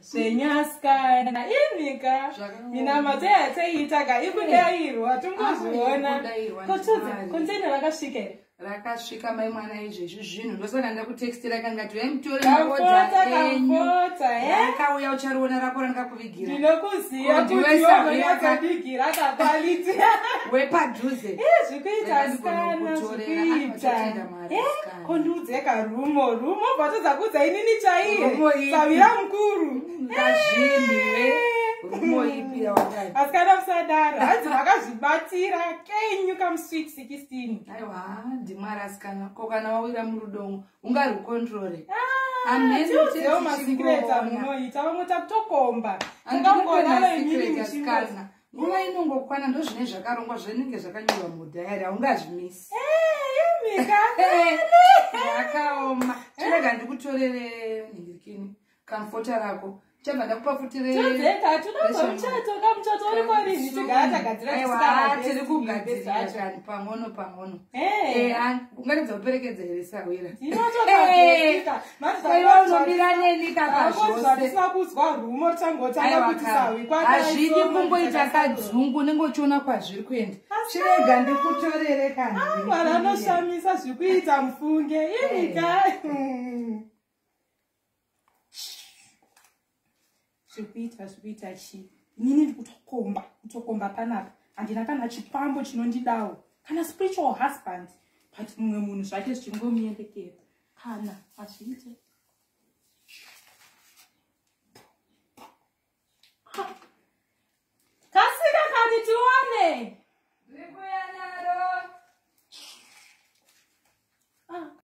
zvenyaskana imika Zvakaoma. inama teyateiitaga ikudayirwa tongozviona kontena rakasvika here rakasvika mai mwana izvezvi zvinhu. Ndosaka nda kutekstira kangati vaimutore kamfota kamfota e akauya uchariona rako randikakuvigira ndinokuziva kuti ndiwe Sabrina. wanyatsobigira kakwaliti. Wepadhuze. Zvikuita ndigone zvikuita. Ah, ndotenda mari, Eh, kondiudze karumo rumo bvatodza kudza inini chaiye. Savira mukuru. Kazvini rumo ipi yawadai asikana musadaro hanzi makazvibatira kenyu kamusweet 16 aiwa ndimwari asikana. Ko kana wawira murudomo ungarukontrore tiudziwo masikreta munoita vamwe takutokomba tingangoona vemiri muchimbo asikana nguva inongokwana ndo zvine zvakarongwa zvinenge zvakanyorwa mudhayari haungazvimisi. Yakaoma chirega ndikutorere nhirikini kamfota rako. Chabva ndakupa aiwa tiri kugadzirira pang'ono pang'ono ungaridza kuperekedza here sawira aiwa unomira neni kaka zvose? Zvatisina kuzwa rumo tichangotanga kuti sawi. Hazvidi kungoita kadzungu unenge uchiona kwazviri kuenda. Chirega ndikutorere kana anoshamisa zvikuita mufunge. Imika zvikuita zvikuita chi? Inini ndikutokomba kutokomba panapa. Handina kana chipambo chinondidawo kana spiritual husband. But mumwe munhu zvake zvichingomuendekera 看呐，发 a 鲜